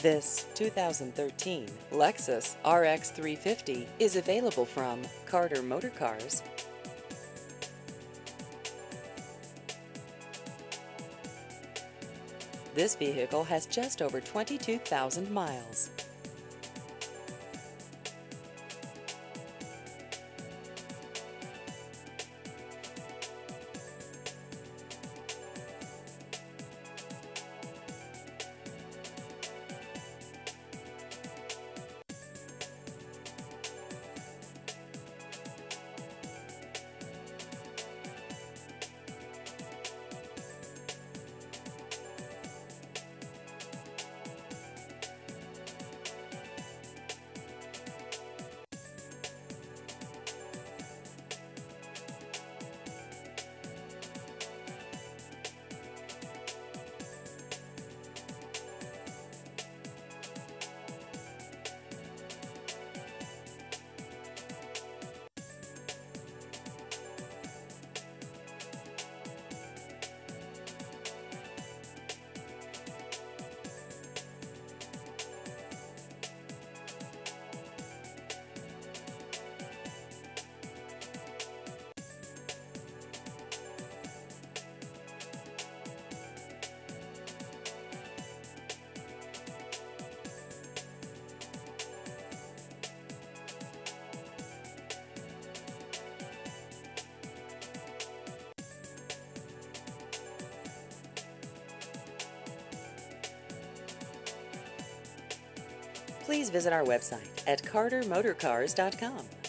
This 2013 Lexus RX 350 is available from Carter Motor Cars. This vehicle has just over 22,000 miles. Please visit our website at cartermotorcars.com.